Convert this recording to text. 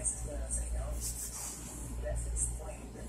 Mrs. Wells, I know. That's explained.